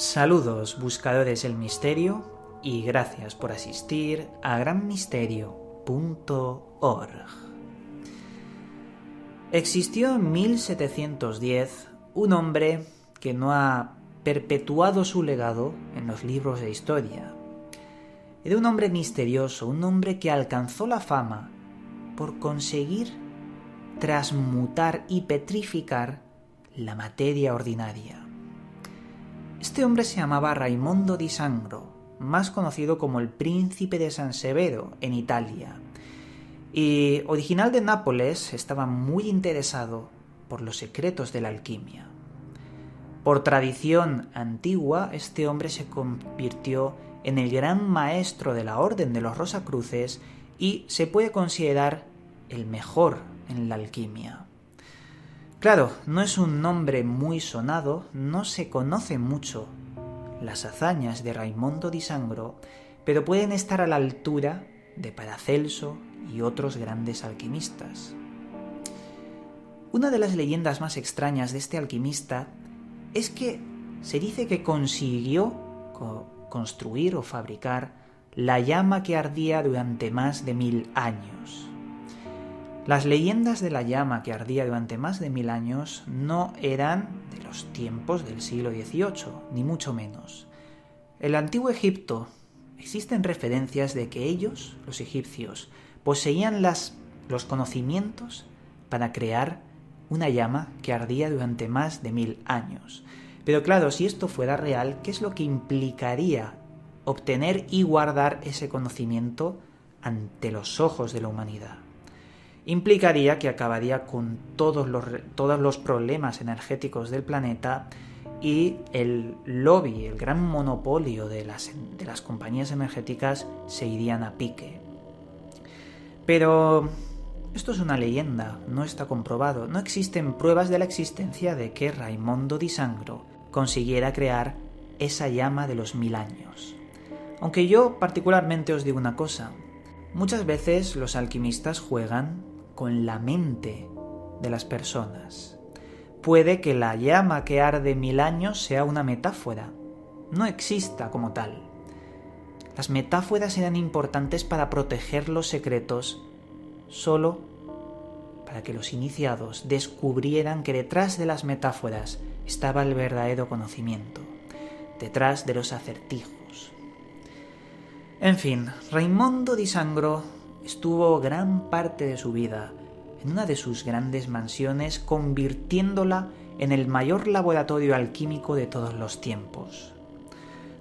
Saludos buscadores del misterio y gracias por asistir a granmisterio.org. Existió en 1710 un hombre que no ha perpetuado su legado en los libros de historia. Era un hombre misterioso, un hombre que alcanzó la fama por conseguir transmutar y petrificar la materia ordinaria. Este hombre se llamaba Raimondo di Sangro, más conocido como el príncipe de San Severo en Italia, y original de Nápoles estaba muy interesado por los secretos de la alquimia. Por tradición antigua, este hombre se convirtió en el gran maestro de la Orden de los Rosacruces y se puede considerar el mejor en la alquimia. Claro, no es un nombre muy sonado, no se conoce mucho las hazañas de Raimondo di Sangro, pero pueden estar a la altura de Paracelso y otros grandes alquimistas. Una de las leyendas más extrañas de este alquimista es que se dice que consiguió construir o fabricar la llama que ardía durante más de mil años. Las leyendas de la llama que ardía durante más de mil años no eran de los tiempos del siglo XVIII, ni mucho menos. En el antiguo Egipto existen referencias de que ellos, los egipcios, poseían las, los conocimientos para crear una llama que ardía durante más de mil años. Pero claro, si esto fuera real, ¿qué es lo que implicaría obtener y guardar ese conocimiento ante los ojos de la humanidad? Implicaría que acabaría con todos los, todos los problemas energéticos del planeta y el lobby, el gran monopolio de las, de las compañías energéticas se irían a pique. Pero esto es una leyenda, no está comprobado, no existen pruebas de la existencia de que Raimondo di Sangro consiguiera crear esa llama de los mil años. Aunque yo particularmente os digo una cosa, muchas veces los alquimistas juegan con la mente de las personas. Puede que la llama que arde mil años sea una metáfora, no exista como tal. Las metáforas eran importantes para proteger los secretos solo para que los iniciados descubrieran que detrás de las metáforas estaba el verdadero conocimiento, detrás de los acertijos. En fin, Raimondo di Sangro estuvo gran parte de su vida en una de sus grandes mansiones, convirtiéndola en el mayor laboratorio alquímico de todos los tiempos.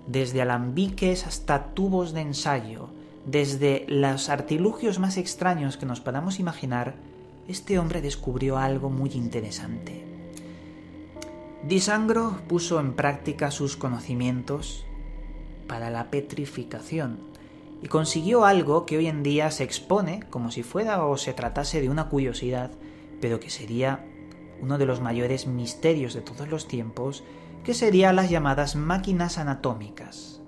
Desde alambiques hasta tubos de ensayo, desde los artilugios más extraños que nos podamos imaginar, este hombre descubrió algo muy interesante. Disangro puso en práctica sus conocimientos para la petrificación, y consiguió algo que hoy en día se expone como si fuera o se tratase de una curiosidad, pero que sería uno de los mayores misterios de todos los tiempos, que serían las llamadas máquinas anatómicas.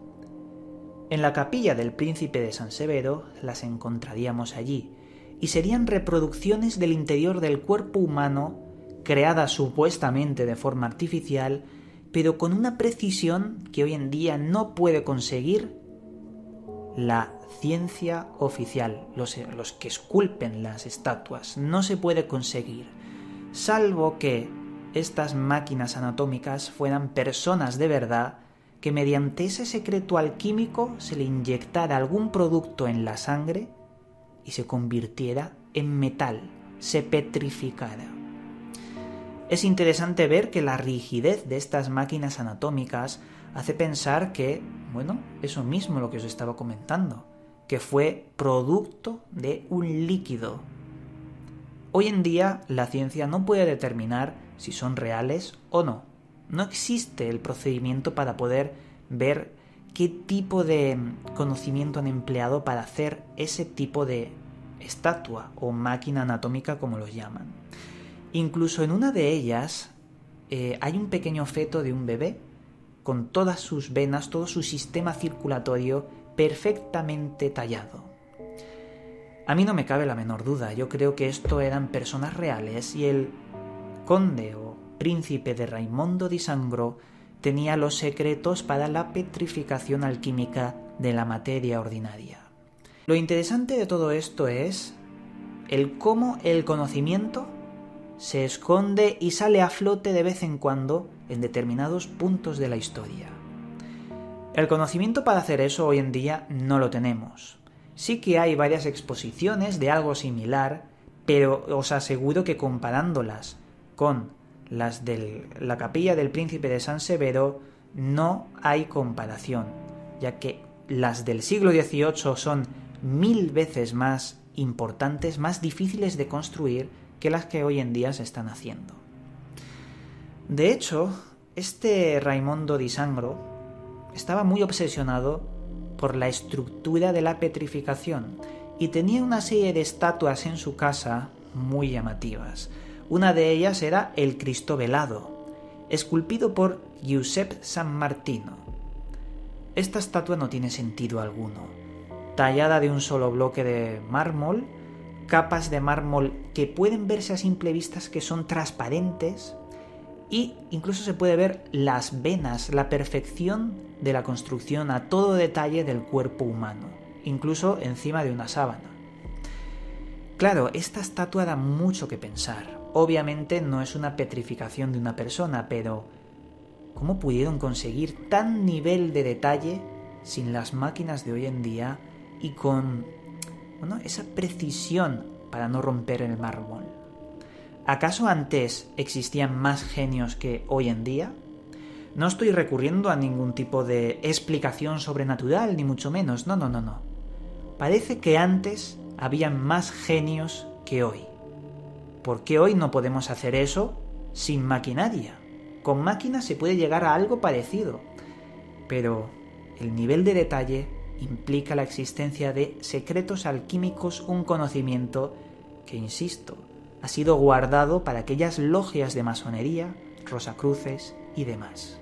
En la capilla del príncipe de San Severo las encontraríamos allí, y serían reproducciones del interior del cuerpo humano, creadas supuestamente de forma artificial, pero con una precisión que hoy en día no puede conseguir la ciencia oficial, los, que esculpen las estatuas. No se puede conseguir, salvo que estas máquinas anatómicas fueran personas de verdad que mediante ese secreto alquímico se le inyectara algún producto en la sangre y se convirtiera en metal, se petrificara. Es interesante ver que la rigidez de estas máquinas anatómicas hace pensar que, bueno, eso mismo lo que os estaba comentando, que fue producto de un líquido. Hoy en día la ciencia no puede determinar si son reales o no. No existe el procedimiento para poder ver qué tipo de conocimiento han empleado para hacer ese tipo de estatua o máquina anatómica como los llaman. Incluso en una de ellas eh, hay un pequeño feto de un bebé con todas sus venas, todo su sistema circulatorio perfectamente tallado. A mí no me cabe la menor duda, yo creo que esto eran personas reales y el conde o príncipe de Raimondo di Sangro tenía los secretos para la petrificación alquímica de la materia ordinaria. Lo interesante de todo esto es el cómo el conocimiento se esconde y sale a flote de vez en cuando en determinados puntos de la historia. El conocimiento para hacer eso hoy en día no lo tenemos. Sí que hay varias exposiciones de algo similar, pero os aseguro que comparándolas con las de la capilla del príncipe de San Severo no hay comparación, ya que las del siglo XVIII son mil veces más importantes, más difíciles de construir que las que hoy en día se están haciendo. De hecho, este Raimondo di Sangro estaba muy obsesionado por la estructura de la petrificación y tenía una serie de estatuas en su casa muy llamativas. Una de ellas era el Cristo velado, esculpido por Giuseppe San Martino. Esta estatua no tiene sentido alguno. Tallada de un solo bloque de mármol, capas de mármol que pueden verse a simple vista que son transparentes, y incluso se puede ver las venas, la perfección de la construcción a todo detalle del cuerpo humano, incluso encima de una sábana. Claro, esta estatua da mucho que pensar. Obviamente no es una petrificación de una persona, pero ¿cómo pudieron conseguir tan nivel de detalle sin las máquinas de hoy en día y con esa precisión para no romper el mármol? ¿Acaso antes existían más genios que hoy en día? No estoy recurriendo a ningún tipo de explicación sobrenatural, ni mucho menos, no, no, no, no. Parece que antes habían más genios que hoy. ¿Por qué hoy no podemos hacer eso sin maquinaria? Con máquinas se puede llegar a algo parecido, pero el nivel de detalle implica la existencia de secretos alquímicos, un conocimiento que, insisto, ha sido guardado para aquellas logias de masonería, rosacruces y demás.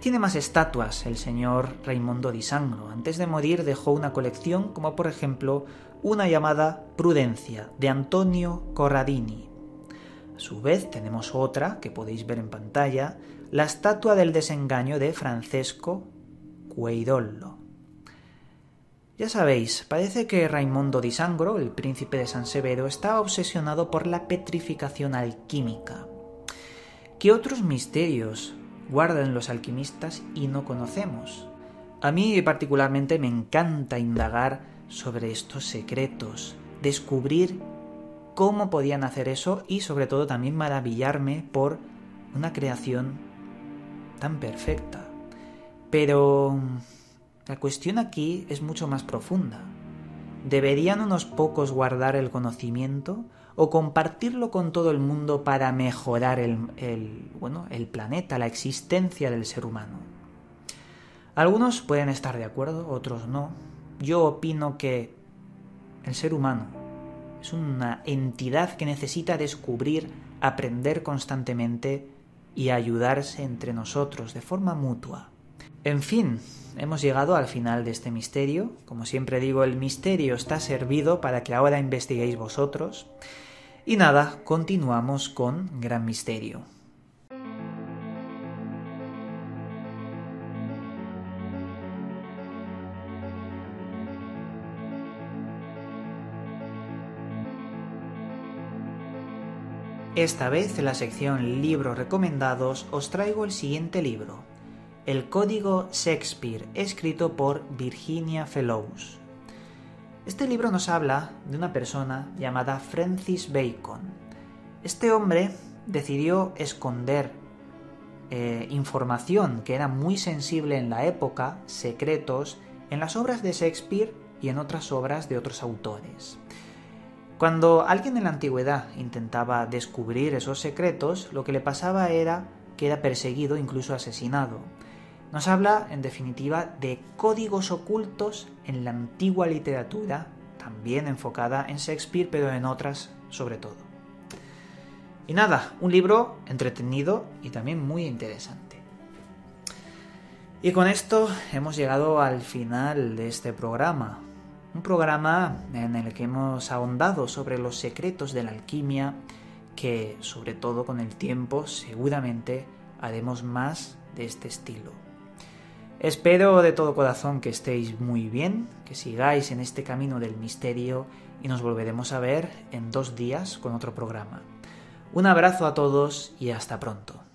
Tiene más estatuas el señor Raimondo di Sangro. Antes de morir dejó una colección como por ejemplo una llamada Prudencia de Antonio Corradini. A su vez tenemos otra que podéis ver en pantalla, la estatua del desengaño de Francesco Cueidollo. Ya sabéis, parece que Raimondo di Sangro, el príncipe de San Severo, estaba obsesionado por la petrificación alquímica. ¿Qué otros misterios guardan los alquimistas y no conocemos? A mí particularmente me encanta indagar sobre estos secretos, descubrir cómo podían hacer eso y sobre todo también maravillarme por una creación tan perfecta. Pero la cuestión aquí es mucho más profunda. ¿Deberían unos pocos guardar el conocimiento o compartirlo con todo el mundo para mejorar el, bueno, el planeta, la existencia del ser humano? Algunos pueden estar de acuerdo, otros no. Yo opino que el ser humano es una entidad que necesita descubrir, aprender constantemente y ayudarse entre nosotros de forma mutua. En fin, hemos llegado al final de este misterio. Como siempre digo, el misterio está servido para que ahora investiguéis vosotros. Y nada, continuamos con Gran Misterio. Esta vez en la sección Libros recomendados os traigo el siguiente libro, el Código Shakespeare, escrito por Virginia Fellows. Este libro nos habla de una persona llamada Francis Bacon. Este hombre decidió esconder eh, información que era muy sensible en la época, secretos, en las obras de Shakespeare y en otras obras de otros autores. Cuando alguien en la antigüedad intentaba descubrir esos secretos, lo que le pasaba era que era perseguido, incluso asesinado. Nos habla, en definitiva, de códigos ocultos en la antigua literatura, también enfocada en Shakespeare, pero en otras sobre todo. Y nada, un libro entretenido y también muy interesante. Y con esto hemos llegado al final de este programa. Un programa en el que hemos ahondado sobre los secretos de la alquimia que, sobre todo con el tiempo, seguramente haremos más de este estilo. Espero de todo corazón que estéis muy bien, que sigáis en este camino del misterio y nos volveremos a ver en dos días con otro programa. Un abrazo a todos y hasta pronto.